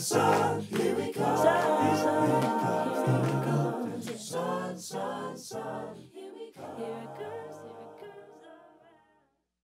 sun, here we come. Sun, sun, here we come. Sun, sun, sun.